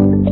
Yeah.